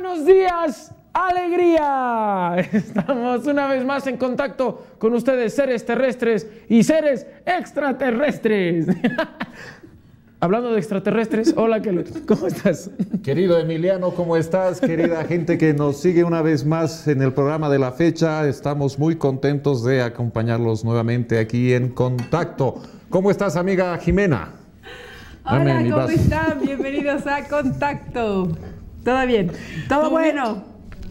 buenos días, alegría. Estamos una vez más en contacto con ustedes, seres terrestres y seres extraterrestres. Hablando de extraterrestres, hola, ¿cómo estás? Querido Emiliano, ¿cómo estás? Querida gente que nos sigue una vez más en el programa de la fecha, estamos muy contentos de acompañarlos nuevamente aquí en Contacto. ¿Cómo estás, amiga Jimena? Hola, ¿cómo están? Bienvenidos a Contacto. ¿Todo bien? ¿Todo, bueno?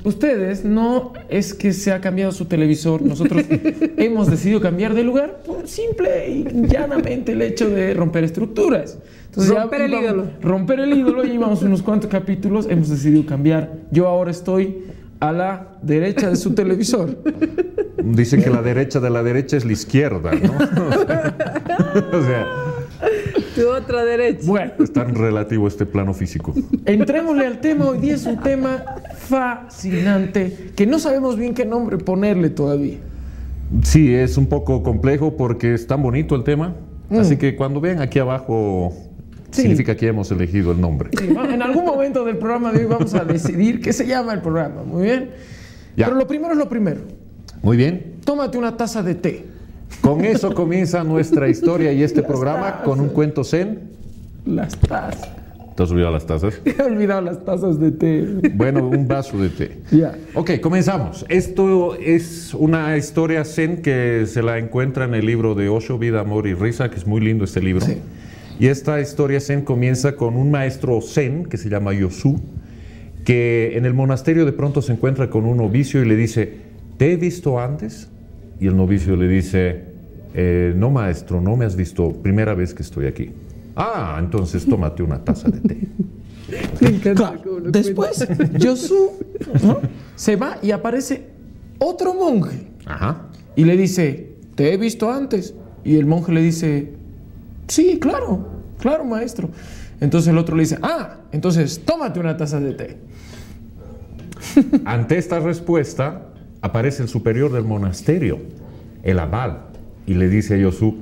Ustedes no es que se ha cambiado su televisor, nosotros hemos decidido cambiar de lugar por simple y llanamente el hecho de romper estructuras. romper el ídolo. Romper el ídolo, y llevamos unos cuantos capítulos, hemos decidido cambiar. Yo ahora estoy a la derecha de su televisor. Dicen que la derecha de la derecha es la izquierda, ¿no? o sea, tu otra derecha. Bueno, es tan relativo este plano físico. Entrémosle al tema. Hoy día es un tema fascinante que no sabemos bien qué nombre ponerle todavía. Sí, es un poco complejo porque es tan bonito el tema. Mm. Así que cuando vean aquí abajo, significa que hemos elegido el nombre. en algún momento del programa de hoy vamos a decidir qué se llama el programa. Muy bien. Pero lo primero es lo primero. Muy bien. Tómate una taza de té. Con eso comienza nuestra historia y este programa con un cuento zen. Las tazas. ¿Te has olvidado las tazas? He olvidado las tazas de té. Bueno, un vaso de té. Ya. Ok, comenzamos. Esto es una historia zen que se la encuentra en el libro de Osho, Vida, Amor y Risa, que es muy lindo este libro. Sí. Y esta historia zen comienza con un maestro zen que se llama Yosu, que en el monasterio de pronto se encuentra con un novicio y le dice, ¿te he visto antes? Y el novicio le dice, eh, no maestro, no me has visto, primera vez que estoy aquí. Ah, entonces tómate una taza de té. Después, Yosu se va y aparece otro monje. Ajá. Y le dice, te he visto antes. Y el monje le dice, sí, claro, claro, maestro. Entonces el otro le dice, ah, entonces tómate una taza de té. Ante esta respuesta, aparece el superior del monasterio, el abad, y le dice a Yosu,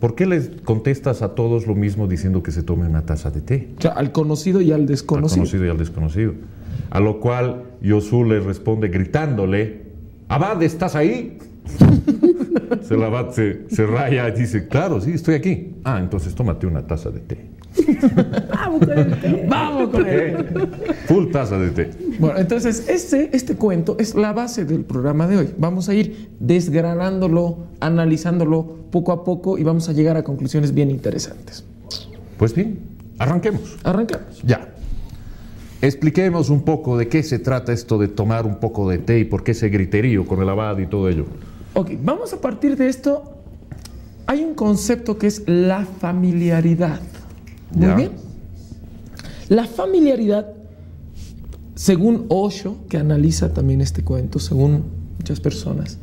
¿por qué les contestas a todos lo mismo diciendo que se tome una taza de té? O sea, al conocido y al desconocido. Al conocido y al desconocido. A lo cual Yosu le responde gritándole, Abad, ¿estás ahí? el abad se, se raya y dice, claro, sí, estoy aquí. Ah, entonces tómate una taza de té. Vamos con el té. Vamos con el té. Full taza de té. Bueno, entonces este, este cuento es la base del programa de hoy. Vamos a ir desgranándolo, analizándolo poco a poco y vamos a llegar a conclusiones bien interesantes. Pues bien, arranquemos. Arranquemos. Ya. Expliquemos un poco de qué se trata esto de tomar un poco de té y por qué ese griterío con el abad y todo ello. Ok, vamos a partir de esto. Hay un concepto que es la familiaridad. Muy bien. La familiaridad, según Osho, que analiza también este cuento, según muchas personas,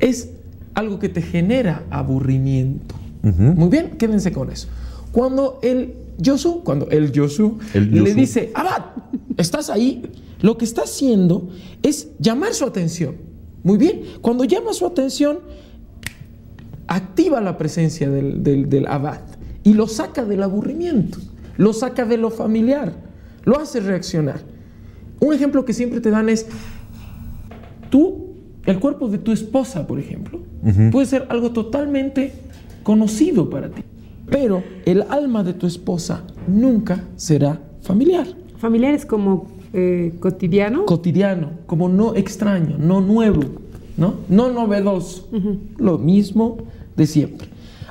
es algo que te genera aburrimiento. Muy bien, quédense con eso. Cuando el Yosu, cuando el Yosu, le dice, Abad, estás ahí, lo que está haciendo es llamar su atención. Muy bien, cuando llama su atención, activa la presencia del, del abad y lo saca del aburrimiento, lo saca de lo familiar, lo hace reaccionar. Un ejemplo que siempre te dan es, tú, el cuerpo de tu esposa, por ejemplo, puede ser algo totalmente conocido para ti, pero el alma de tu esposa nunca será familiar. Familiar es como eh, cotidiano. Cotidiano, como no extraño, no nuevo, no, no novedoso, lo mismo de siempre.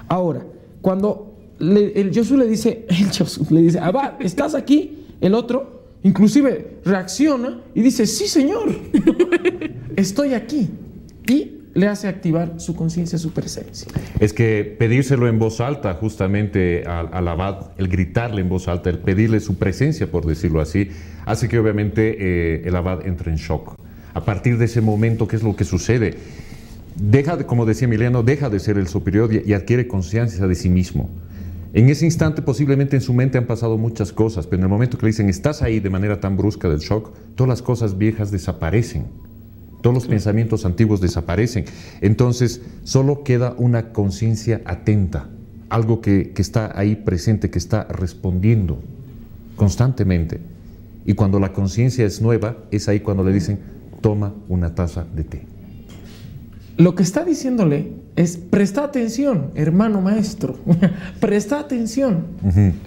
Ahora, cuando el Josué le dice, el Josué le dice, Abad, ¿estás aquí? El otro, inclusive, reacciona y dice, sí, señor, estoy aquí. Y le hace activar su conciencia, su presencia. Es que pedírselo en voz alta, justamente al, abad, el gritarle en voz alta, el pedirle su presencia, por decirlo así, hace que obviamente eh, el abad entre en shock. A partir de ese momento, ¿qué es lo que sucede? Deja, de, como decía Emiliano, deja de ser el superior y adquiere conciencia de sí mismo. En ese instante posiblemente en su mente han pasado muchas cosas, pero en el momento que le dicen estás ahí de manera tan brusca del shock, todas las cosas viejas desaparecen, todos los pensamientos antiguos desaparecen. Entonces solo queda una conciencia atenta, algo que, que está ahí presente, que está respondiendo constantemente. Y cuando la conciencia es nueva, es ahí cuando le dicen, toma una taza de té. Lo que está diciéndole es, presta atención, hermano maestro, presta atención.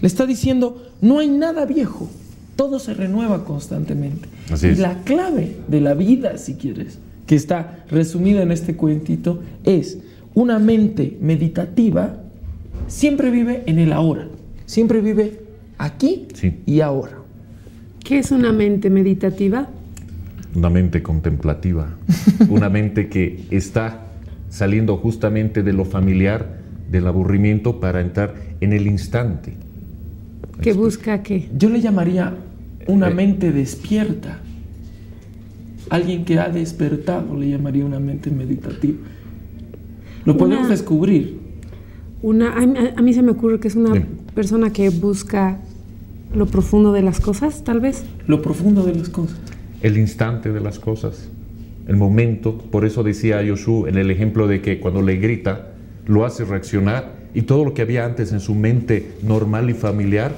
Le está diciendo, no hay nada viejo, todo se renueva constantemente. y la clave de la vida, si quieres, que está resumida en este cuentito, es una mente meditativa siempre vive en el ahora, siempre vive aquí y ahora. ¿Qué es una mente meditativa? Una mente contemplativa, una mente que está saliendo justamente de lo familiar, del aburrimiento, para entrar en el instante. ¿Qué busca qué? Yo le llamaría una eh. mente despierta. Alguien que ha despertado le llamaría una mente meditativa. Lo podemos descubrir. Una, a, mí se me ocurre que es una persona que busca lo profundo de las cosas, tal vez. Lo profundo de las cosas. El instante de las cosas, el momento. Por eso decía Yoshua en el ejemplo de que cuando le grita, lo hace reaccionar y todo lo que había antes en su mente normal y familiar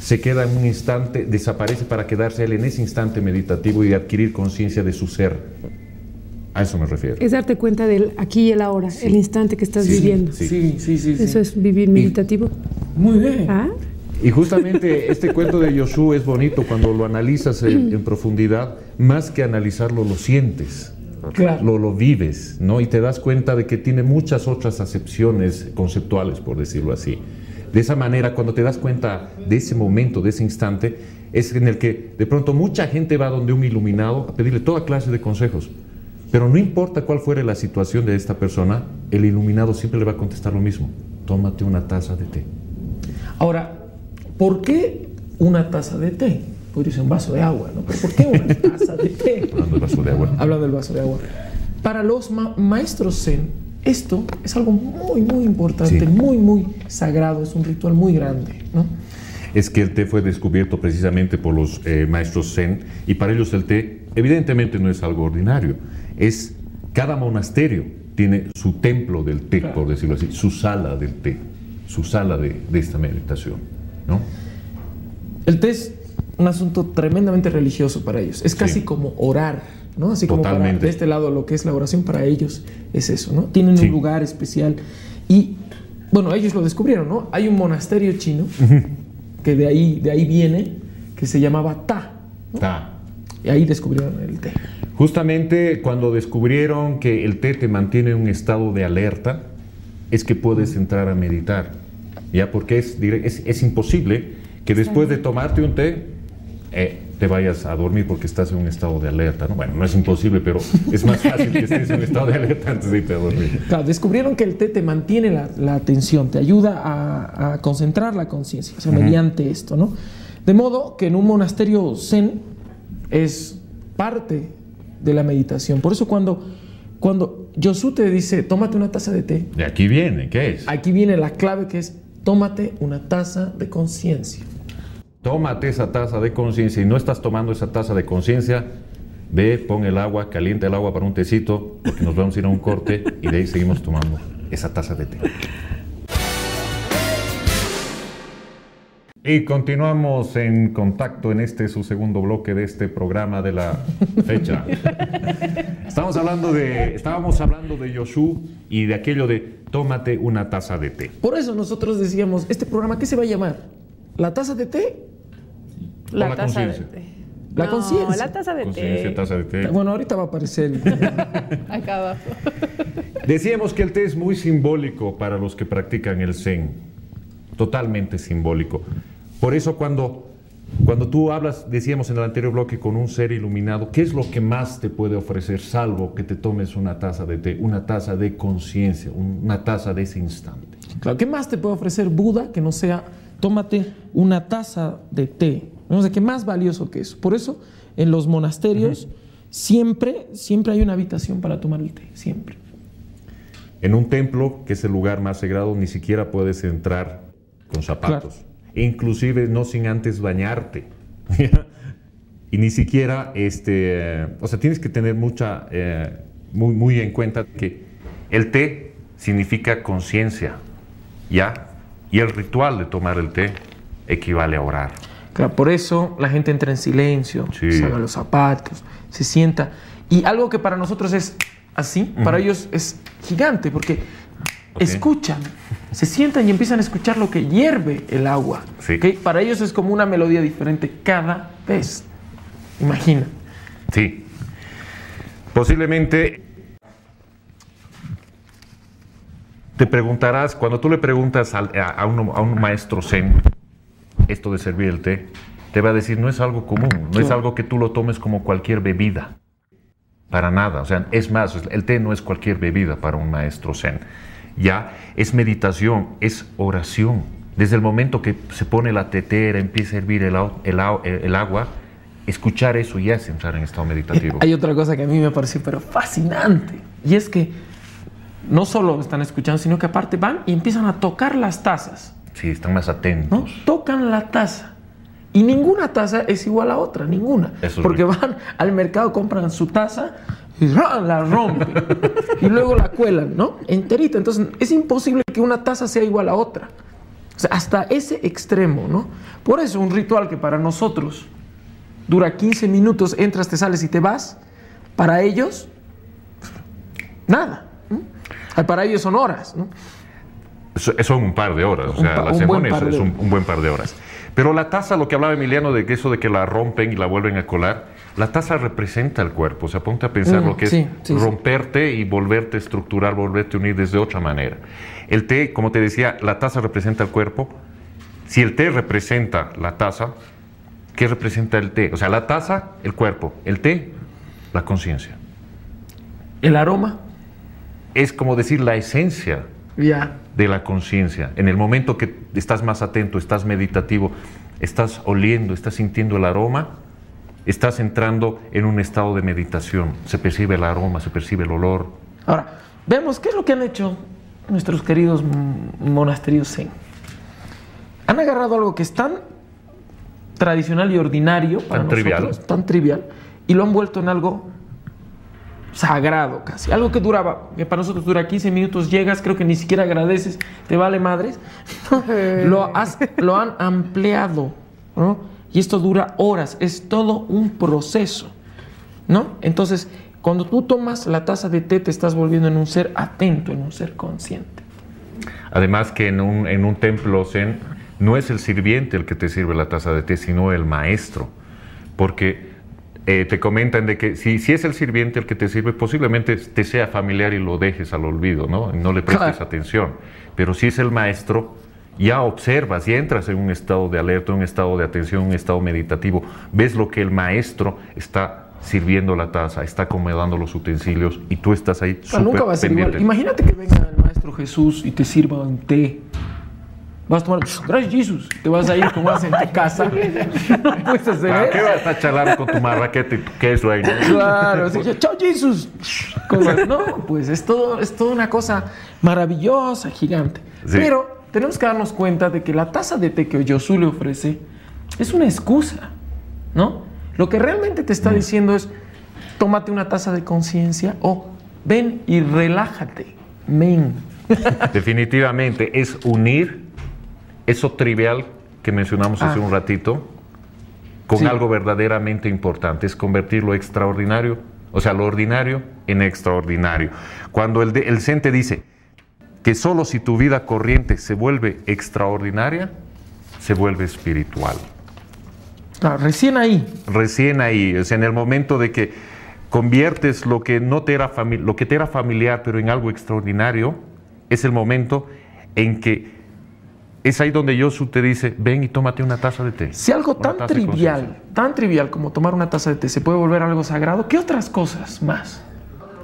se queda en un instante, desaparece para quedarse él en ese instante meditativo y adquirir conciencia de su ser. A eso me refiero. Es darte cuenta del aquí y el ahora, el instante que estás viviendo. Sí, sí, sí, Eso es vivir meditativo. muy bien. ¿Ah? Y justamente este cuento de Yoshua es bonito cuando lo analizas en, profundidad, más que analizarlo, lo sientes. Claro. Lo, lo, vives, ¿no? Y te das cuenta de que tiene muchas otras acepciones conceptuales, por decirlo así. De esa manera, cuando te das cuenta de ese momento, de ese instante, es en el que de pronto mucha gente va donde un iluminado a pedirle toda clase de consejos. Pero no importa cuál fuere la situación de esta persona, el iluminado siempre le va a contestar lo mismo. Tómate una taza de té. Ahora, ¿por qué una taza de té? Podría ser un vaso de agua, ¿no? ¿por qué una taza de té? Hablando del vaso de agua. Hablando del vaso de agua. Para los maestros zen, esto es algo muy, muy importante, muy, muy sagrado, es un ritual muy grande. ¿no? Es que el té fue descubierto precisamente por los eh, maestros zen y para ellos el té evidentemente no es algo ordinario, es cada monasterio tiene su templo del té, por decirlo así, su sala del té, su sala de, esta meditación. ¿No? El té es un asunto tremendamente religioso para ellos, es casi como orar ¿no? Así como de este lado lo que es la oración para ellos es eso, ¿no? Tienen un lugar especial y bueno, ellos lo descubrieron, ¿no? Hay un monasterio chino que de ahí, de ahí viene, que se llamaba Ta. Ta. Y ahí descubrieron el té. Justamente cuando descubrieron que el té te mantiene en un estado de alerta, es que puedes entrar a meditar. ¿Ya? Porque es, es, es imposible que después de tomarte un té, eh, te vayas a dormir porque estás en un estado de alerta. ¿no? Bueno, no es imposible, pero es más fácil que estés en un estado de alerta antes de irte a dormir. Claro, descubrieron que el té te mantiene la, atención, te ayuda a, concentrar la conciencia, o sea, mediante esto, ¿no? De modo que en un monasterio zen es parte de la meditación. Por eso cuando, cuando Yosu te dice, tómate una taza de té. De aquí viene, ¿qué es? Aquí viene la clave que es, tómate una taza de conciencia. Tómate esa taza de conciencia y no estás tomando esa taza de conciencia, ve, pon el agua, calienta el agua para un tecito, porque nos vamos a ir a un corte y de ahí seguimos tomando esa taza de té. Y continuamos en contacto en este su segundo bloque de este programa de la fecha. Estamos hablando de, estábamos hablando de Yoshu y de aquello de tómate una taza de té. Por eso nosotros decíamos, este programa, ¿qué se va a llamar? ¿La taza de té la, taza de té. La conciencia. La taza de té. taza de té. Bueno, ahorita va a aparecer. Acá abajo. Decíamos que el té es muy simbólico para los que practican el Zen. Totalmente simbólico. Por eso cuando, cuando tú hablas, decíamos en el anterior bloque, con un ser iluminado, ¿qué es lo que más te puede ofrecer, salvo que te tomes una taza de té, una taza de conciencia, una taza de ese instante? Claro, ¿qué más te puede ofrecer Buda que no sea tómate una taza de té. No sé qué más valioso que eso. Por eso en los monasterios siempre, siempre hay una habitación para tomar el té, siempre. En un templo, que es el lugar más sagrado, ni siquiera puedes entrar con zapatos. Inclusive no sin antes bañarte. y ni siquiera, este, o sea, tienes que tener mucha, eh, muy, muy en cuenta que el té significa conciencia, ¿ya? Y el ritual de tomar el té equivale a orar. Claro, por eso la gente entra en silencio, se haga los zapatos, se sienta. Y algo que para nosotros es así, para ellos es gigante, porque escuchan, se sientan y empiezan a escuchar lo que hierve el agua. Para ellos es como una melodía diferente cada vez. Imagina. Sí. Posiblemente te preguntarás, cuando tú le preguntas a, un, maestro zen esto de servir el té, te va a decir, no es algo común, no es algo que tú lo tomes como cualquier bebida. Para nada. O sea, es más, el té no es cualquier bebida para un maestro zen. Ya es meditación, es oración. Desde el momento que se pone la tetera, empieza a hervir el, el agua, escuchar eso ya es entrar en estado meditativo. Hay otra cosa que a mí me pareció pero fascinante. Y es que no solo están escuchando, sino que aparte van y empiezan a tocar las tazas. Sí, están más atentos. Tocan la taza. Y ninguna taza es igual a otra, ninguna. Porque van al mercado, compran su taza y la rompen. y luego la cuelan, ¿no? Enterita. Entonces es imposible que una taza sea igual a otra. O sea, hasta ese extremo, ¿no? Por eso un ritual que para nosotros dura 15 minutos, entras, te sales y te vas, para ellos, nada. Para ellos son horas. ¿no? Son un par de horas, o sea, la ceremonia es, un, buen par de horas. Pero la taza, lo que hablaba Emiliano de que eso de que la rompen y la vuelven a colar, la taza representa el cuerpo. O sea, ponte a pensar mm, lo que es romperte y volverte a estructurar, volverte a unir desde otra manera. El té, como te decía, la taza representa el cuerpo. Si el té representa la taza, ¿qué representa el té? O sea, la taza, el cuerpo. El té, la conciencia. ¿El aroma? Es como decir la esencia de la conciencia. En el momento que estás más atento, estás meditativo, estás oliendo, estás sintiendo el aroma, estás entrando en un estado de meditación. Se percibe el aroma, se percibe el olor. Ahora, vemos qué es lo que han hecho nuestros queridos monasterios Zen. Han agarrado algo que es tan tradicional y ordinario para tan trivial. tan trivial, y lo han vuelto en algo sagrado casi. Algo que duraba, que para nosotros dura 15 minutos, llegas, creo que ni siquiera agradeces, te vale madres. lo, lo han ampliado, ¿no? Y esto dura horas, es todo un proceso, ¿no? Entonces, cuando tú tomas la taza de té, te estás volviendo en un ser atento, en un ser consciente. Además que en un, en un templo zen no es el sirviente el que te sirve la taza de té, sino el maestro. Porque eh, te comentan de que si, si es el sirviente el que te sirve, posiblemente te sea familiar y lo dejes al olvido, ¿no? No le prestes atención. Pero si es el maestro, ya observas, y entras en un estado de alerta, un estado de atención, un estado meditativo. Ves lo que el maestro está sirviendo la taza, está acomodando los utensilios y tú estás ahí súper Nunca va a ser igual. Imagínate que venga el maestro Jesús y te sirva un té Vas a tomar, gracias Jesús, te vas a ir como vas en tu casa. no puedes hacer ¿Para qué vas a charlando con tu marraqueta y tu queso ahí? Claro, así, chao Jesús. No, pues es todo, es toda una cosa maravillosa, gigante. Pero tenemos que darnos cuenta de que la taza de té que Yosu le ofrece es una excusa, ¿no? Lo que realmente te está diciendo es, tómate una taza de conciencia o ven y relájate, men. Definitivamente es unir eso trivial que mencionamos hace ah. un ratito con algo verdaderamente importante, es convertir lo extraordinario, o sea, lo ordinario en extraordinario. Cuando el, el Zen te dice que solo si tu vida corriente se vuelve extraordinaria, se vuelve espiritual. Ah, recién ahí. Recién ahí, o sea, en el momento de que conviertes lo que, no te era lo que te era familiar, pero en algo extraordinario, es el momento en que es ahí donde Yosu te dice, ven y tómate una taza de té. Si algo tan trivial, tan trivial como tomar una taza de té se puede volver algo sagrado, ¿qué otras cosas más?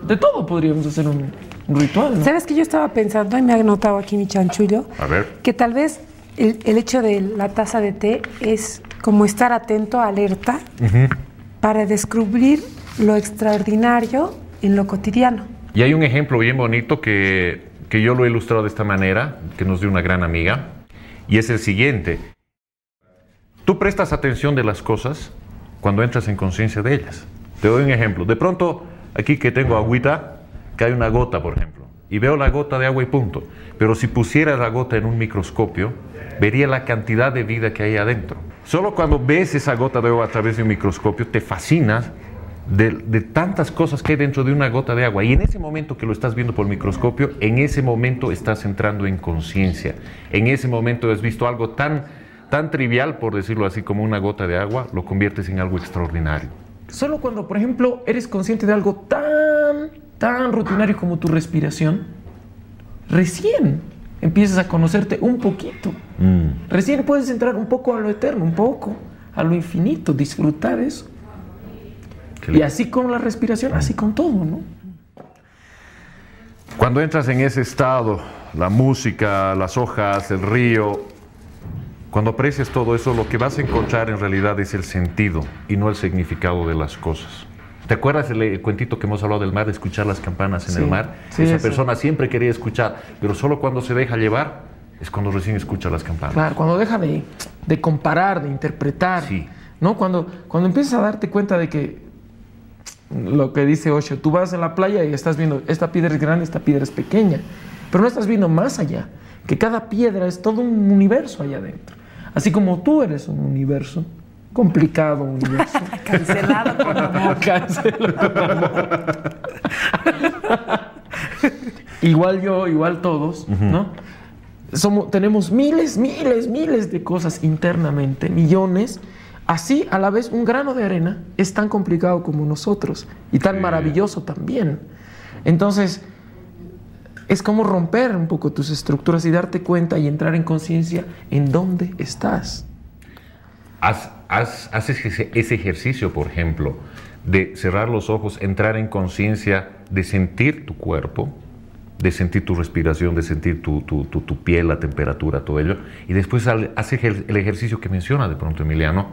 De todo podríamos hacer un, ritual. ¿no? ¿Sabes que yo estaba pensando y me ha notado aquí mi chanchullo? A ver. Que tal vez el, hecho de la taza de té es como estar atento, alerta, para descubrir lo extraordinario en lo cotidiano. Y hay un ejemplo bien bonito que, que yo lo he ilustrado de esta manera, que nos dio una gran amiga y es el siguiente. Tú prestas atención de las cosas cuando entras en conciencia de ellas. Te doy un ejemplo. De pronto, aquí que tengo agüita, cae una gota, por ejemplo, y veo la gota de agua y punto. Pero si pusiera la gota en un microscopio, vería la cantidad de vida que hay adentro. Solo cuando ves esa gota de agua a través de un microscopio te fascinas de, de, tantas cosas que hay dentro de una gota de agua. Y en ese momento que lo estás viendo por microscopio, en ese momento estás entrando en conciencia. En ese momento has visto algo tan, tan trivial, por decirlo así, como una gota de agua, lo conviertes en algo extraordinario. Solo cuando, por ejemplo, eres consciente de algo tan, tan rutinario como tu respiración, recién empiezas a conocerte un poquito. Mm. Recién puedes entrar un poco a lo eterno, un poco a lo infinito, disfrutar eso. Y así con la respiración, así con todo, ¿no? Cuando entras en ese estado, la música, las hojas, el río, cuando aprecias todo eso, lo que vas a encontrar en realidad es el sentido y no el significado de las cosas. ¿Te acuerdas el, cuentito que hemos hablado del mar, de escuchar las campanas en el mar? Esa persona siempre quería escuchar, pero solo cuando se deja llevar es cuando recién escucha las campanas. Claro, cuando deja de, de comparar, de interpretar. Sí. ¿no? Cuando, cuando empiezas a darte cuenta de que lo que dice Osho, tú vas en la playa y estás viendo, esta piedra es grande, esta piedra es pequeña, pero no estás viendo más allá, que cada piedra es todo un universo allá adentro. Así como tú eres un universo, complicado universo. Cancelado por amor. Cancelado igual yo, igual todos, ¿no? Somos, tenemos miles, miles, miles de cosas internamente, millones. Así, a la vez, un grano de arena es tan complicado como nosotros y tan maravilloso también. Entonces, es como romper un poco tus estructuras y darte cuenta y entrar en conciencia en dónde estás. Haz, haces ese, ejercicio, por ejemplo, de cerrar los ojos, entrar en conciencia, de sentir tu cuerpo, de sentir tu respiración, de sentir tu, tu, tu, piel, la temperatura, todo ello. Y después haces el, ejercicio que menciona de pronto Emiliano,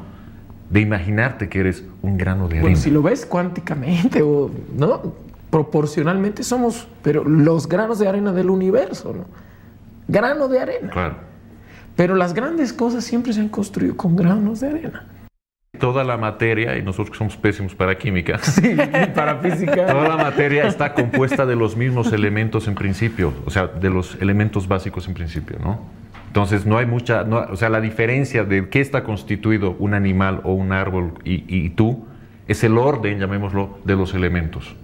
de imaginarte que eres un grano de arena. Bueno, si lo ves cuánticamente o no, proporcionalmente somos, pero los granos de arena del universo, ¿no? Grano de arena. Claro. Pero las grandes cosas siempre se han construido con granos de arena. Toda la materia, y nosotros que somos pésimos para química, sí, para física. Toda la materia está compuesta de los mismos elementos en principio, o sea, de los elementos básicos en principio, ¿no? Entonces no hay mucha, o sea, la diferencia de qué está constituido un animal o un árbol y, y tú es el orden, llamémoslo, de los elementos.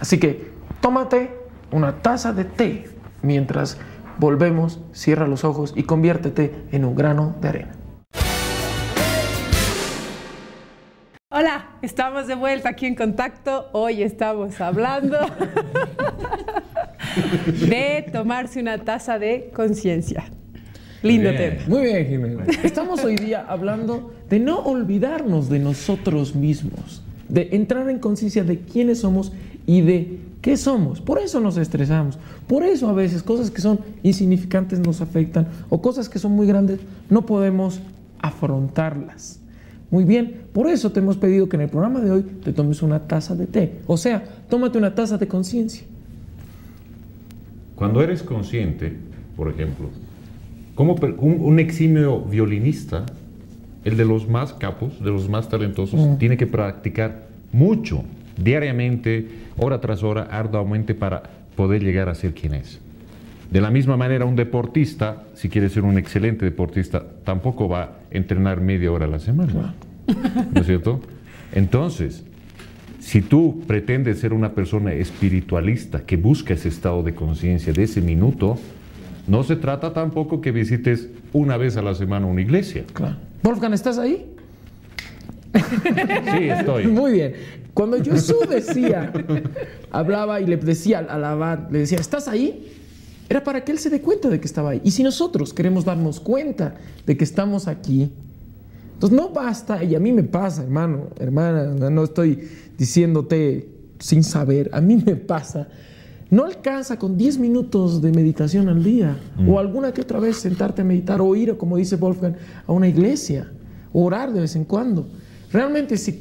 Así que tómate una taza de té mientras volvemos, cierra los ojos y conviértete en un grano de arena. Hola, estamos de vuelta aquí en contacto. Hoy estamos hablando de tomarse una taza de conciencia. Lindo tema. Muy bien, Jimena. Estamos hoy día hablando de no olvidarnos de nosotros mismos, de entrar en conciencia de quiénes somos y de ¿Qué somos? Por eso nos estresamos. Por eso a veces cosas que son insignificantes nos afectan o cosas que son muy grandes no podemos afrontarlas. Muy bien, por eso te hemos pedido que en el programa de hoy te tomes una taza de té. O sea, tómate una taza de conciencia. Cuando eres consciente, por ejemplo, como un, eximio violinista, el de los más capos, de los más talentosos, mm. tiene que practicar mucho diariamente, hora tras hora, arduamente para poder llegar a ser quien es. De la misma manera, un deportista, si quiere ser un excelente deportista, tampoco va a entrenar media hora a la semana. ¿No es cierto? Entonces, si tú pretendes ser una persona espiritualista que busca ese estado de conciencia de ese minuto, no se trata tampoco que visites una vez a la semana una iglesia. Claro. Wolfgang, ¿estás ahí? Sí, estoy. Muy bien. Cuando Jesús decía, hablaba y le decía al abad, le decía, ¿estás ahí? Era para que él se dé cuenta de que estaba ahí. Y si nosotros queremos darnos cuenta de que estamos aquí, entonces no basta, y a mí me pasa, hermano, hermana, no estoy diciéndote sin saber, a mí me pasa. No alcanza con 10 minutos de meditación al día, o mm. alguna que otra vez sentarte a meditar, o ir, como dice Wolfgang, a una iglesia, o orar de vez en cuando. Realmente si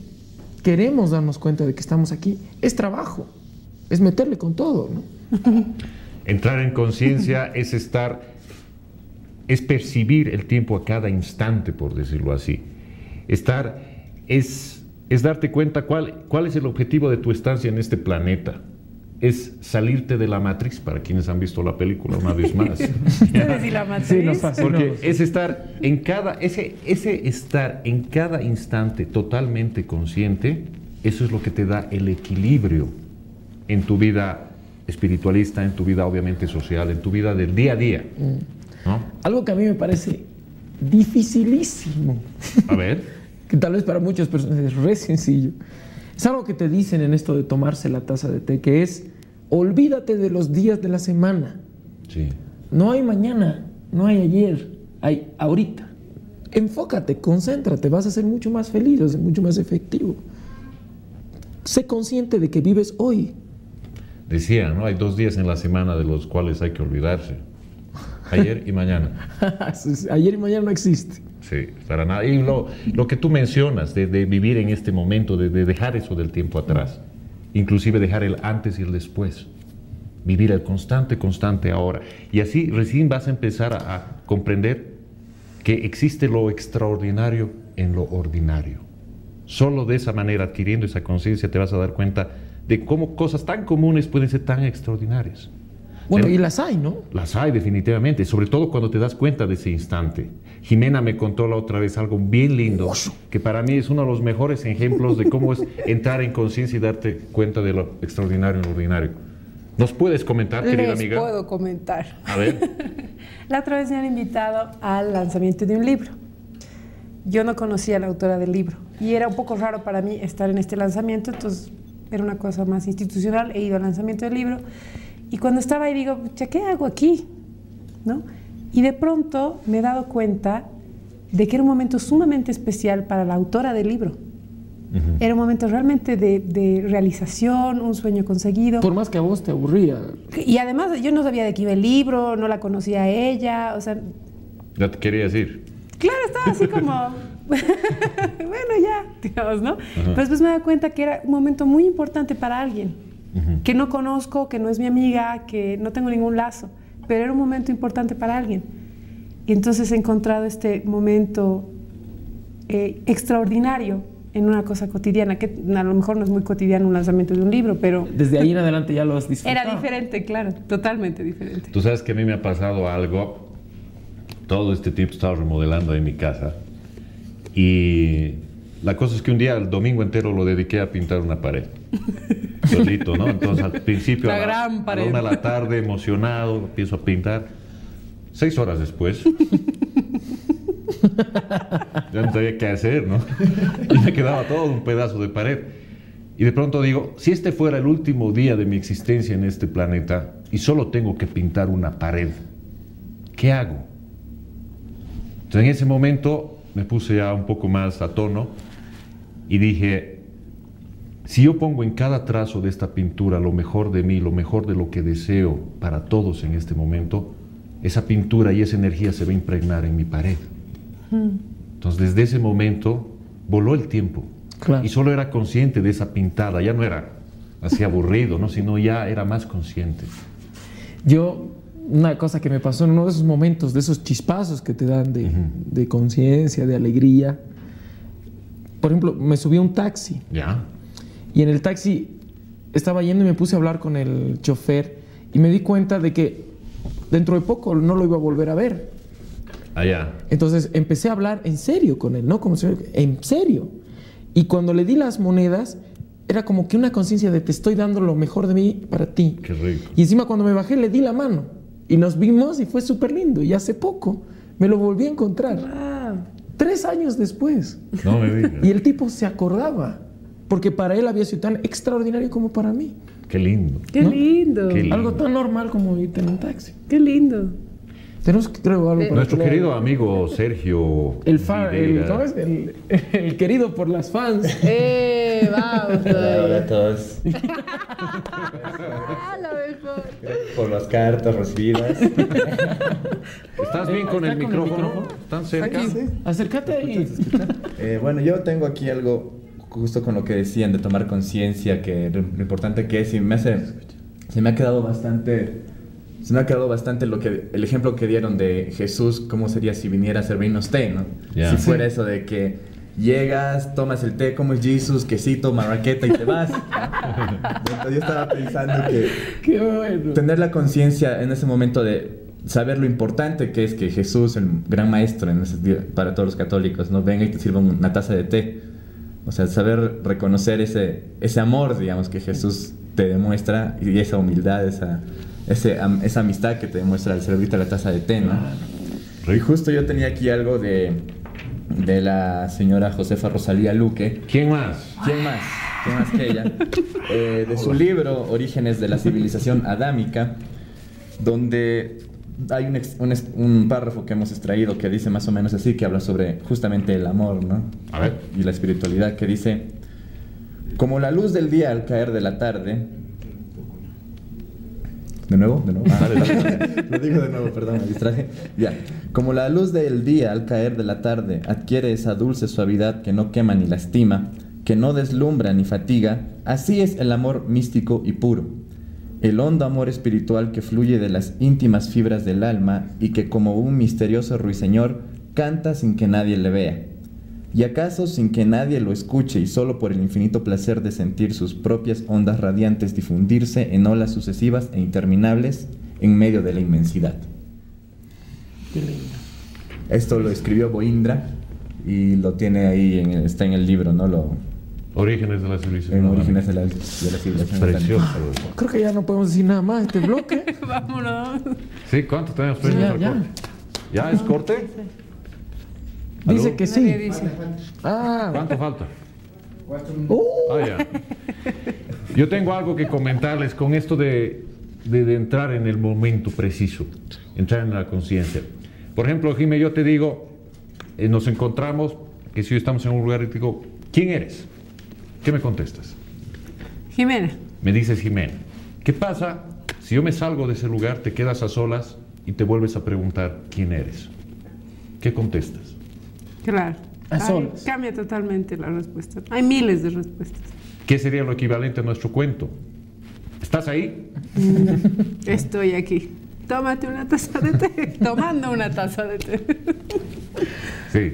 queremos darnos cuenta de que estamos aquí, es trabajo, es meterle con todo. Entrar en conciencia es estar, es percibir el tiempo a cada instante, por decirlo así. Estar es, es darte cuenta cuál, cuál es el objetivo de tu estancia en este planeta. Es salirte de la matriz, para quienes han visto la película una vez más. Y la matriz. Sí. Porque es estar en cada, ese, ese estar en cada instante totalmente consciente, eso es lo que te da el equilibrio en tu vida espiritualista, en tu vida obviamente social, en tu vida del día a día. ¿no? Algo que a mí me parece dificilísimo, A ver, que tal vez para muchas personas es re sencillo. Es algo que te dicen en esto de tomarse la taza de té, que es olvídate de los días de la semana. sí. No hay mañana, no hay ayer, hay ahorita. Enfócate, concéntrate, vas a ser mucho más feliz, vas a ser mucho más efectivo. Sé consciente de que vives hoy. Decía, ¿no? Hay dos días en la semana de los cuales hay que olvidarse. Ayer y mañana. Ayer y mañana no existe. Sí, para nada. Y lo, lo que tú mencionas de, de vivir en este momento, de, de dejar eso del tiempo atrás, inclusive dejar el antes y el después, vivir el constante, constante ahora. Y así recién vas a empezar a, a comprender que existe lo extraordinario en lo ordinario. Solo de esa manera, adquiriendo esa conciencia, te vas a dar cuenta de cómo cosas tan comunes pueden ser tan extraordinarias. Bueno, y las hay, ¿no? las hay definitivamente, sobre todo cuando te das cuenta de ese instante. Jimena me contó la otra vez algo bien lindo, que para mí es uno de los mejores ejemplos de cómo es entrar en conciencia y darte cuenta de lo extraordinario y lo ordinario. ¿Nos puedes comentar, querida Les amiga? puedo comentar. A ver, La otra vez me han invitado al lanzamiento de un libro. Yo no conocía a la autora del libro y era un poco raro para mí estar en este lanzamiento, entonces era una cosa más institucional. He ido al lanzamiento del libro y cuando estaba ahí digo, "Pucha, ¿qué hago aquí? ¿No? Y de pronto me he dado cuenta de que era un momento sumamente especial para la autora del libro. Era un momento realmente de, de realización, un sueño conseguido. Por más que a vos te aburría. Y además yo no sabía de qué iba el libro, no la conocía a ella, o sea, ya te quería decir. Claro, estaba así como, bueno, ya, digamos, ¿no? Pero después me da cuenta que era un momento muy importante para alguien que no conozco, que no es mi amiga, que no tengo ningún lazo, pero era un momento importante para alguien. Y entonces he encontrado este momento eh, extraordinario en una cosa cotidiana, que a lo mejor no es muy cotidiano un lanzamiento de un libro, pero Desde ahí en adelante ya lo has disfrutado. era diferente, claro, totalmente diferente. Tú sabes que a mí me ha pasado algo. Todo este tiempo he estado remodelando en mi casa. Y la cosa es que un día, el domingo entero, lo dediqué a pintar una pared. Solito, ¿no? Entonces, al principio, La a gran a pared. la una de la tarde, emocionado, empiezo a pintar. Seis horas después. ya no sabía qué hacer, ¿no? Y me quedaba todo un pedazo de pared. Y de pronto digo, si este fuera el último día de mi existencia en este planeta y solo tengo que pintar una pared, ¿qué hago? Entonces en ese momento me puse ya un poco más a tono y dije, si yo pongo en cada trazo de esta pintura lo mejor de mí, lo mejor de lo que deseo para todos en este momento, esa pintura y esa energía se va a impregnar en mi pared. Entonces desde ese momento voló el tiempo Claro. y solo era consciente de esa pintada, ya no era así aburrido, ¿no? sino ya era más consciente. Yo, una cosa que me pasó en uno de esos momentos, de esos chispazos que te dan de, de conciencia, de alegría. Por ejemplo, me subí a un taxi ¿Ya? y en el taxi estaba yendo y me puse a hablar con el chofer y me di cuenta de que dentro de poco no lo iba a volver a ver. Allá. Entonces empecé a hablar en serio con él, no como si- en serio. Y cuando le di las monedas, era como que una conciencia de te estoy dando lo mejor de mí para ti. Qué rico. Y encima cuando me bajé le di la mano y nos vimos y fue súper lindo. Y hace poco me lo volví a encontrar, Wow. tres años después. No me digas. Y el tipo se acordaba, porque para él había sido tan extraordinario como para mí. Qué lindo. Qué ¿No? lindo. Qué lindo. Algo tan normal como irte en un taxi. Qué lindo. Tenemos que creo algo para Nuestro que le- querido amigo Sergio. El, fan, el. ¿cómo es? El- el querido por las fans. ¡Eh! ¡Vamos! Hola, hola a todos. ¡Ah, lo mejor! Por las cartas recibidas. ¿Estás bien con el ¿Está con el micrófono? micrófono? ¿Tan cerca? Aquí, acércate ahí. Eh, bueno, yo tengo aquí algo justo con lo que decían de tomar conciencia, que lo lo importante que es y me hace, se me ha quedado bastante, se me ha quedado bastante lo que el ejemplo que dieron de Jesús, cómo sería si viniera a servirnos té, ¿no? Si Sí. fuera eso de que llegas, tomas el té, comes Jesus, quesito, marraqueta y te vas. Entonces yo estaba pensando que Qué bueno. tener la conciencia en ese momento de saber lo importante que es que Jesús, el gran maestro en ese día, para todos los católicos, no venga y te sirva una taza de té. O sea, saber reconocer ese, ese amor, digamos, que Jesús te demuestra y esa humildad, esa, ese, am- esa amistad que te demuestra al servirte la taza de té, ¿no? Y justo yo tenía aquí algo de, de la señora Josefa Rosalía Luque, ¿Quién más? ¿Quién más? ¿Quién más que ella? Eh, de su libro Orígenes de la civilización adámica, donde hay un, ex- un es- un párrafo que hemos extraído que dice más o menos así, que habla sobre justamente el amor, ¿no? A ver. Y la espiritualidad, que dice, como la luz del día al caer de la tarde... ¿De nuevo? ¿De nuevo? Ah, Lo digo de nuevo, perdón, me distraje. Ya. Como la luz del día al caer de la tarde adquiere esa dulce suavidad que no quema ni lastima, que no deslumbra ni fatiga, así es el amor místico y puro. El hondo amor espiritual que fluye de las íntimas fibras del alma y que como un misterioso ruiseñor canta sin que nadie le vea. Y acaso sin que nadie lo escuche y solo por el infinito placer de sentir sus propias ondas radiantes difundirse en olas sucesivas e interminables en medio de la inmensidad. Qué lindo. Esto lo escribió Boindra y lo tiene ahí, en el- está en el libro, ¿no? Lo, Orígenes de la civilización. en Orígenes de la, de la civilización. Precioso. Creo que ya no podemos decir nada más de este bloque. Vámonos. Sí, ¿cuánto tenemos? Sí, ya, ya. ¿Ya es corte? Dice ¿Aló? que sí. dice. Ah, ¿Cuánto falta? uh, Ah, ya. Yo tengo algo que comentarles con esto de, de- de entrar en el momento preciso, entrar en la conciencia. Por ejemplo, Jimé, yo te digo, eh, nos encontramos, que si estamos en un lugar y te digo, ¿quién eres? ¿Qué me contestas? Jimena. Me dices Jimena. ¿Qué pasa si yo me salgo de ese lugar, te quedas a solas y te vuelves a preguntar quién eres? ¿Qué contestas? Claro. A Ay, solas. Cambia totalmente la respuesta. Hay miles de respuestas. ¿Qué sería lo equivalente a nuestro cuento? ¿Estás ahí? Estoy aquí. Tómate una taza de té. Tomando una taza de té. Sí.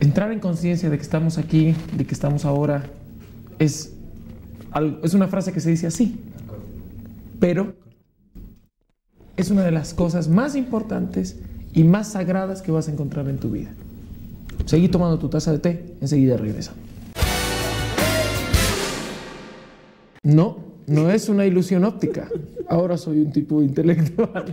entrar en conciencia de que estamos aquí, de que estamos ahora, es, es una frase que se dice así. Pero es una de las cosas más importantes y más sagradas que vas a encontrar en tu vida. Seguí tomando tu taza de té, enseguida regresamos. No, no es una ilusión óptica. Ahora soy un tipo intelectual.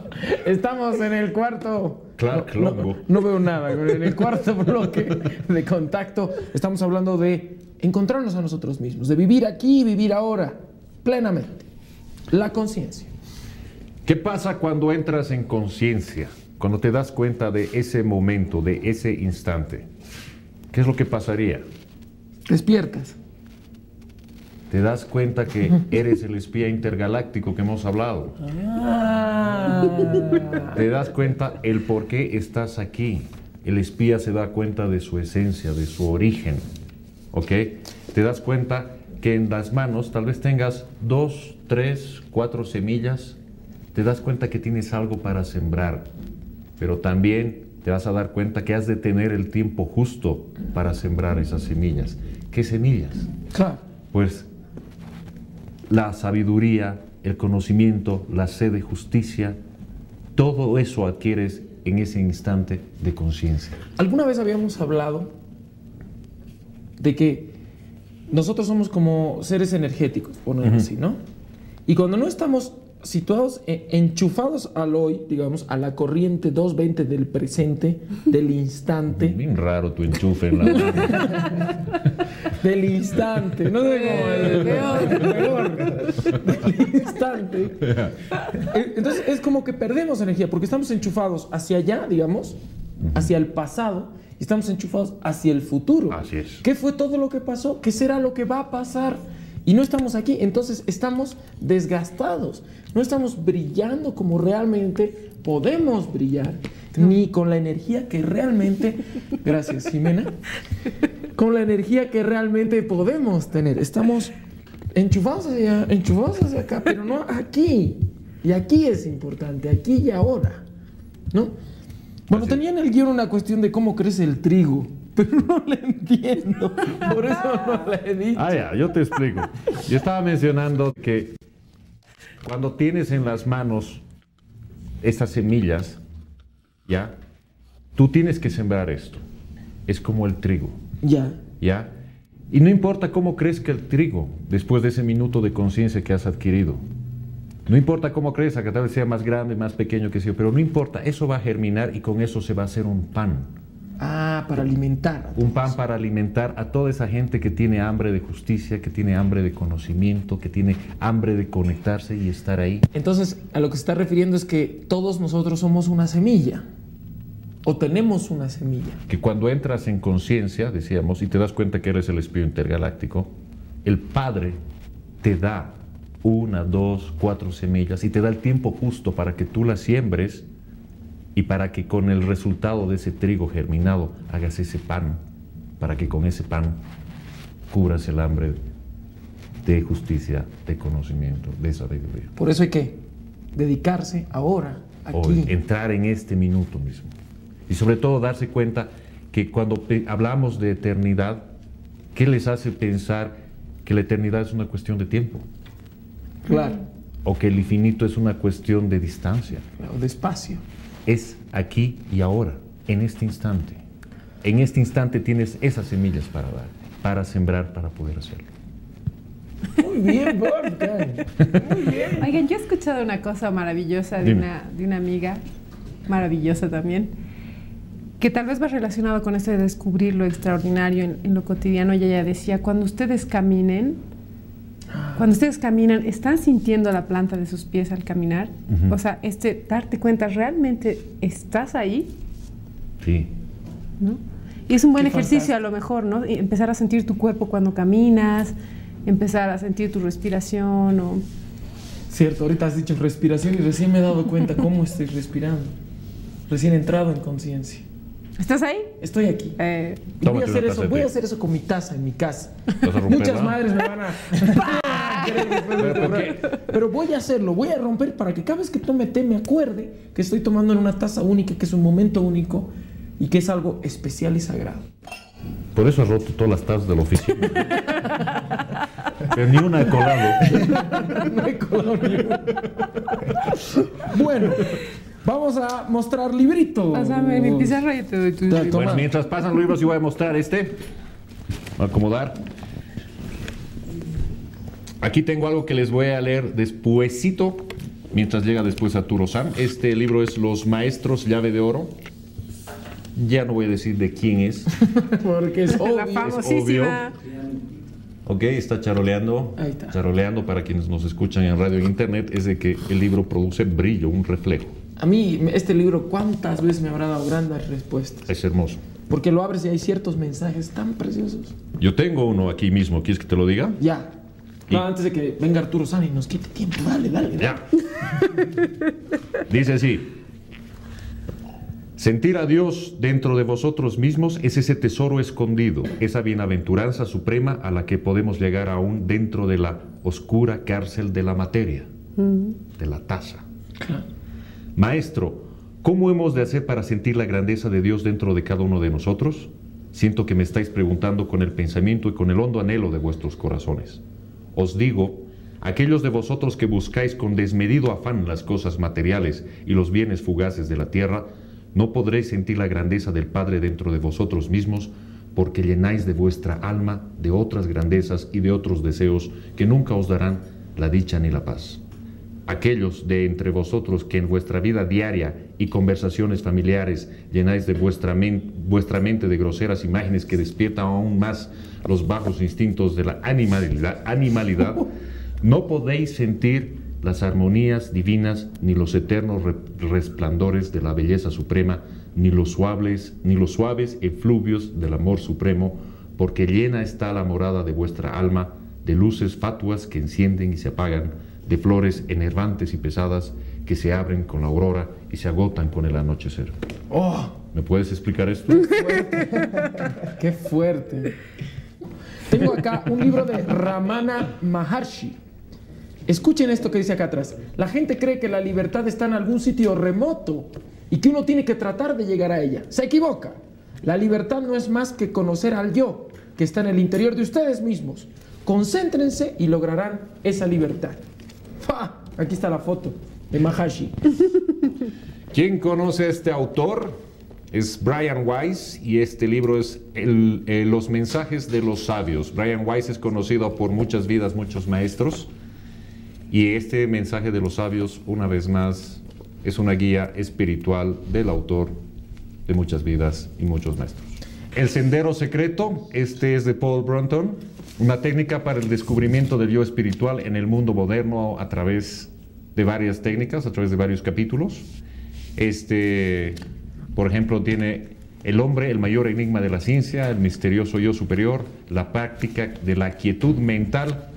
Estamos en el cuarto. Clark no, no veo nada. En el cuarto bloque de contacto estamos hablando de encontrarnos a nosotros mismos, de vivir aquí y vivir ahora, plenamente. La conciencia. ¿Qué pasa cuando entras en conciencia? Cuando te das cuenta de ese momento, de ese instante. ¿Qué es lo que pasaría? Despiertas. Te das cuenta que eres el espía intergaláctico que hemos hablado. Ah. Te das cuenta el por qué estás aquí. El espía se da cuenta de su esencia, de su origen. ¿Ok? Te das cuenta que en las manos tal vez tengas dos, tres, cuatro semillas. Te das cuenta que tienes algo para sembrar. Pero también te vas a dar cuenta que has de tener el tiempo justo para sembrar esas semillas. ¿Qué semillas? Claro. Pues la sabiduría, el conocimiento, la sed de justicia, todo eso adquieres en ese instante de conciencia. Alguna vez habíamos hablado de que nosotros somos como seres energéticos, ponerlo así, ¿no? Y cuando no estamos situados, e- enchufados al hoy, digamos, a la corriente 220 del presente, del instante, Bien raro tu enchufe en la del instante, no sé cómo Eh, peor, peor, del instante. Eh, Entonces es como que perdemos energía porque estamos enchufados hacia allá, digamos, hacia el pasado, y estamos enchufados hacia el futuro. Así es. ¿Qué fue todo lo que pasó? ¿Qué será lo que va a pasar? Y no estamos aquí, entonces estamos desgastados, no estamos brillando como realmente podemos brillar, ni con la energía que realmente, gracias Jimena, con la energía que realmente podemos tener. Estamos enchufados hacia, enchufados hacia acá, pero no aquí. Y aquí es importante, aquí y ahora. ¿No? Bueno, Así tenía en el guion una cuestión de cómo crece el trigo. Pero no la entiendo. Por eso no la he dicho. Ah, ya, yo te explico. Yo estaba mencionando que cuando tienes en las manos estas semillas, ¿ya? Tú tienes que sembrar esto. Es como el trigo, Ya. ¿ya? Y no importa cómo crezca el trigo después de ese minuto de conciencia que has adquirido. No importa cómo crezca, que tal vez sea más grande, más pequeño que sea, pero no importa, eso va a germinar y con eso se va a hacer un pan. Para alimentar. Un pan para alimentar a toda esa gente que tiene hambre de justicia, que tiene hambre de conocimiento, que tiene hambre de conectarse y estar ahí. Entonces, a lo que se está refiriendo es que todos nosotros somos una semilla. O tenemos una semilla. Que cuando entras en conciencia, decíamos, y te das cuenta que eres el espíritu intergaláctico, el Padre te da una, dos, cuatro semillas y te da el tiempo justo para que tú las siembres y para que con el resultado de ese trigo germinado hagas ese pan, para que con ese pan cubras el hambre de justicia, de conocimiento, de sabiduría. Por eso hay que dedicarse ahora, aquí. entrar en este minuto mismo. Y sobre todo darse cuenta que cuando pe- hablamos de eternidad, ¿qué les hace pensar que la eternidad es una cuestión de tiempo? Claro, O que el infinito es una cuestión de distancia. claro, despacio. Es aquí y ahora, en este instante. En este instante tienes esas semillas para dar, para sembrar, para poder hacerlo. Muy bien, Wolfgang. Muy bien. Oigan, yo he escuchado una cosa maravillosa de una, de una amiga, maravillosa también, que tal vez va relacionado con esto de descubrir lo extraordinario en, en lo cotidiano. Ella ya decía, cuando ustedes caminen, cuando ustedes caminan, ¿están sintiendo la planta de sus pies al caminar? Ujú. O sea, este, darte cuenta, ¿realmente estás ahí? Sí. ¿no? Y es un buen Qué ejercicio fantástico. a lo mejor, ¿no? Y empezar a sentir tu cuerpo cuando caminas, empezar a sentir tu respiración o... Cierto, ahorita has dicho respiración y recién me he dado cuenta cómo estoy respirando. Recién he entrado en conciencia. ¿Estás ahí? Estoy aquí. Eh, Y voy a hacer eso, voy a hacer eso con mi taza en mi casa. Muchas madres me van a ¿Pero voy a hacerlo, voy a romper para que cada vez que tome té me acuerde que estoy tomando en una taza única, que es un momento único y que es algo especial y sagrado. Por eso has roto todas las tazas de la oficina. Pero ni una he colado. No he colado ni una. Bueno, vamos a mostrar librito. pásame mi pizarra y te doy tu libro. Bueno, mientras pasan los libros, yo voy a mostrar este. Voy a acomodar. Aquí tengo algo que les voy a leer despuesito, mientras llega después a San. Este libro es Los Maestros Llave de Oro. Ya no voy a decir de quién es. Porque es obvio. La famosísima. Ok, está charoleando. Ahí está. Charoleando para quienes nos escuchan en radio y en internet es de que el libro produce brillo, un reflejo. A mí, este libro, ¿cuántas veces me habrá dado grandes respuestas? Es hermoso. Porque lo abres y hay ciertos mensajes tan preciosos. Yo tengo uno aquí mismo. ¿Quieres que te lo diga? Ya. Y- No, antes de que venga Arturo Sana y nos quite tiempo. Dale, dale, dale. Ya. Dice así. Sentir a Dios dentro de vosotros mismos es ese tesoro escondido, esa bienaventuranza suprema a la que podemos llegar aún dentro de la oscura cárcel de la materia, de la taza. Maestro, ¿cómo hemos de hacer para sentir la grandeza de Dios dentro de cada uno de nosotros? Siento que me estáis preguntando con el pensamiento y con el hondo anhelo de vuestros corazones. Os digo, aquellos de vosotros que buscáis con desmedido afán las cosas materiales y los bienes fugaces de la tierra, no podréis sentir la grandeza del Padre dentro de vosotros mismos, porque llenáis de vuestra alma de otras grandezas y de otros deseos que nunca os darán la dicha ni la paz. Aquellos de entre vosotros que en vuestra vida diaria y conversaciones familiares llenáis de vuestra, men- vuestra mente de groseras imágenes que despiertan aún más los bajos instintos de la animalidad, no podéis sentir las armonías divinas ni los eternos re- resplandores de la belleza suprema ni los suaves ni los suaves efluvios del amor supremo porque llena está la morada de vuestra alma de luces fatuas que encienden y se apagan, de flores enervantes y pesadas que se abren con la aurora y se agotan con el anochecer. ¡Oh! ¿Me puedes explicar esto? ¡Qué fuerte! Tengo acá un libro de Ramana Maharshi. Escuchen esto que dice acá atrás. La gente cree que la libertad está en algún sitio remoto y que uno tiene que tratar de llegar a ella. Se equivoca. La libertad no es más que conocer al yo, que está en el interior de ustedes mismos. Concéntrense y lograrán esa libertad. Aquí está la foto de Mahashi. ¿Quién conoce a este autor? Es Brian Weiss y este libro es eh, Los mensajes de los sabios. Brian Weiss es conocido por muchas vidas, muchos maestros. Y este mensaje de los sabios, una vez más, es una guía espiritual del autor de muchas vidas y muchos maestros. El sendero secreto, este es de Paul Brunton, una técnica para el descubrimiento del yo espiritual en el mundo moderno a través de varias técnicas, a través de varios capítulos. Este, por ejemplo, tiene el hombre, el mayor enigma de la ciencia, el misterioso yo superior, la práctica de la quietud mental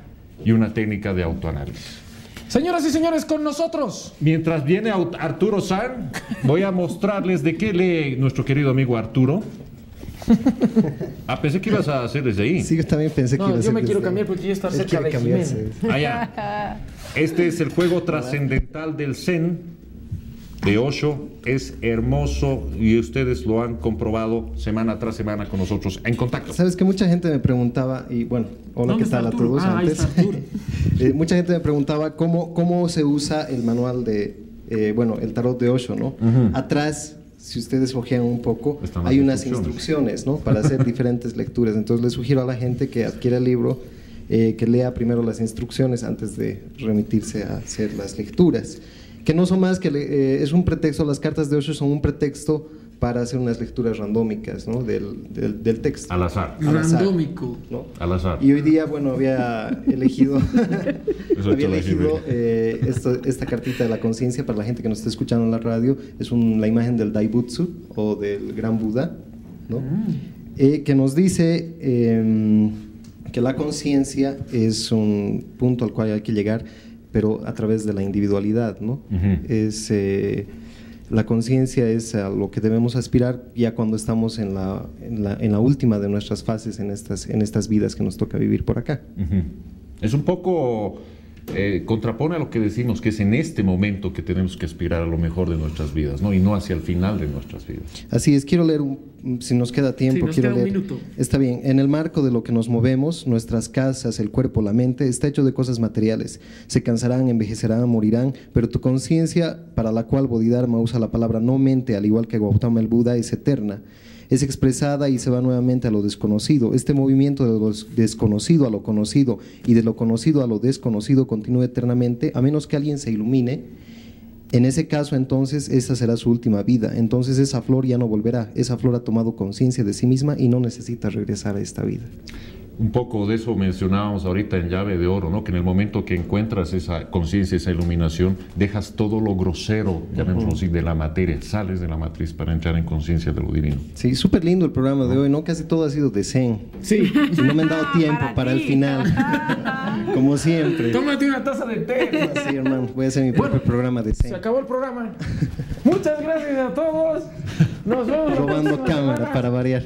y una técnica de autoanálisis. Señoras y señores, con nosotros. Mientras viene Arturo San, voy a mostrarles de qué lee nuestro querido amigo Arturo. Ah, pensé que ibas a hacer desde ahí. Sí, yo también pensé que No, iba a yo me quiero desde- cambiar porque ya está Él cerca de cambiarse. Allá. Este es el juego trascendental del Zen de Osho. Es hermoso y ustedes lo han comprobado semana tras semana con nosotros en contacto. Sabes que mucha gente me preguntaba, y bueno, hola, ¿Dónde ¿qué tal está a Arturo? todos? Ah, antes. Arturo. Eh, mucha gente me preguntaba cómo, cómo se usa el manual de, eh, bueno, el tarot de Osho, ¿no? Atrás, si ustedes ojean un poco, las hay unas instrucciones. ¿no? Para hacer diferentes lecturas. Entonces les sugiero a la gente que adquiera el libro, eh, que lea primero las instrucciones antes de remitirse a hacer las lecturas. Que no son más que, eh, es un pretexto, las cartas de Osho son un pretexto para hacer unas lecturas randómicas, ¿no? Del, del, del texto. Al azar. Al azar. Randómico. ¿no? Al azar. Y hoy día, bueno, había elegido, había elegido eh, esto- esta cartita de la conciencia para la gente que nos está escuchando en la radio. Es un- la imagen del Daibutsu o del Gran Buda, ¿no? Eh, que nos dice em, que la conciencia es un punto al cual hay que llegar, pero a través de la individualidad, ¿no? Ujú. Es... la conciencia es a lo que debemos aspirar ya cuando estamos en la, en la, última de nuestras fases en estas, en estas vidas que nos toca vivir por acá. Es un poco eh, contrapone a lo que decimos, que es en este momento que tenemos que aspirar a lo mejor de nuestras vidas, ¿no? Y no hacia el final de nuestras vidas. Así es, quiero leer, un- si nos queda tiempo, Sí, nos quiero queda un leer. minuto. Está bien, en el marco de lo que nos movemos, nuestras casas, el cuerpo, la mente, está hecho de cosas materiales. Se cansarán, envejecerán, morirán, pero tu conciencia, para la cual Bodhidharma usa la palabra no mente, al igual que Gautama el Buda, es eterna. Es expresada y se va nuevamente a lo desconocido. Este movimiento de lo desconocido a lo conocido y de lo conocido a lo desconocido continúa eternamente, a menos que alguien se ilumine en ese caso, entonces, esa será su última vida. Entonces, esa flor ya no volverá. Esa flor ha tomado conciencia de sí misma y no necesita regresar a esta vida. Un poco de eso mencionábamos ahorita en llave de oro, ¿no? Que en el momento que encuentras esa conciencia, esa iluminación, dejas todo lo grosero, llamémoslo así, de la materia, sales de la matriz para entrar en conciencia de lo divino. Sí, súper lindo el programa de hoy, ¿no? Casi todo ha sido de zen. Sí. No me han dado tiempo Para para, el final. Como siempre. Tómate una taza de té. Sí, hermano. Voy a hacer mi propio Bueno, programa de Se zen. acabó el programa. Muchas gracias a todos. Nos vemos. Robando cámara semana. para variar.